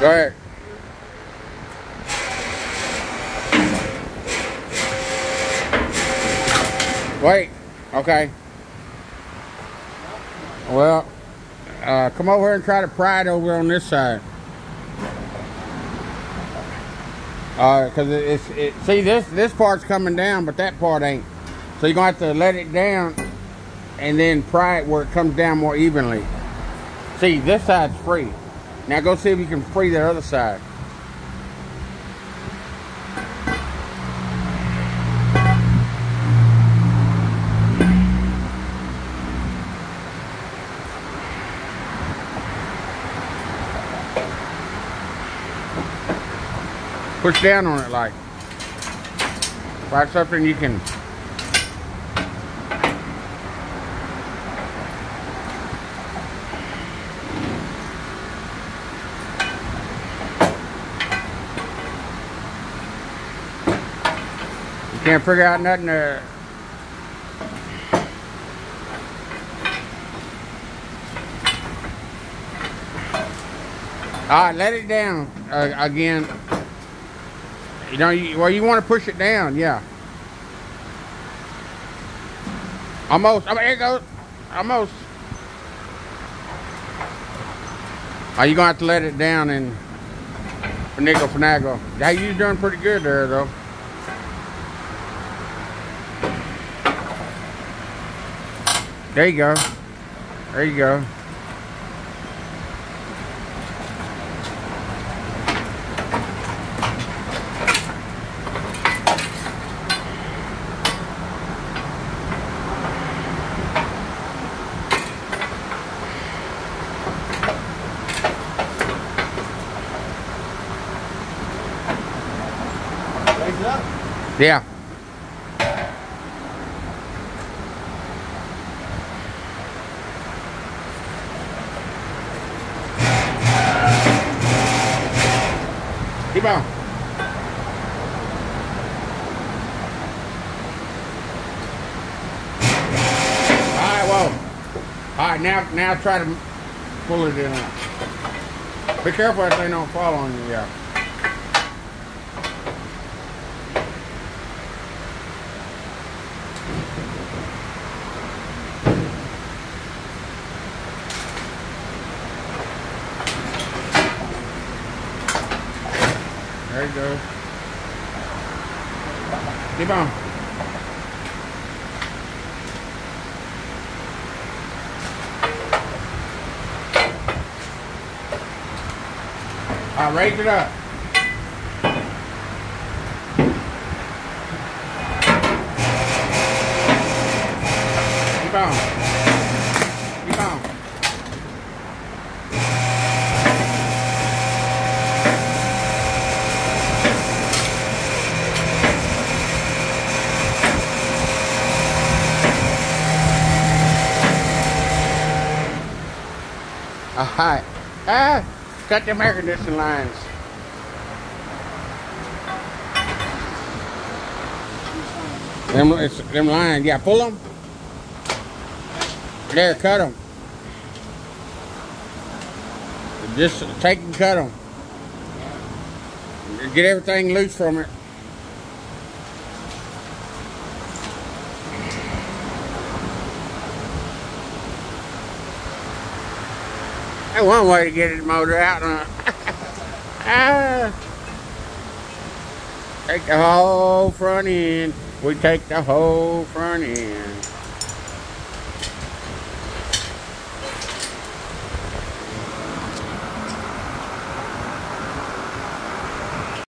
Go ahead. Wait. Okay. Well, uh, come over here and try to pry it over on this side. Uh, cause it, it's it. See this this part's coming down, but that part ain't. So you're gonna have to let it down, and then pry it where it comes down more evenly. See, this side's free. Now go see if you can free the other side. Push down on it like. Find something you can can't figure out nothing there. All right, let it down uh, again. You know, you, well, you want to push it down, yeah. Almost. I mean, it goes. Almost. Are you gonna have to let it down and finagle finagle? Yeah, you're doing pretty good there, though. There you go. There you go. Raise it up. Yeah. Keep on. All right, well. All right, now, now try to pull it in. Be careful that they don't fall on you. Yeah. There you go. Keep on. I raise it up. Keep on. Keep on. Right. Ah, cut them air conditioning lines. Them, it's, them lines, yeah, pull them. There, cut them. Just take and cut them. Get everything loose from it. That's one way to get his motor out. Ah. Take the whole front end. We take the whole front end.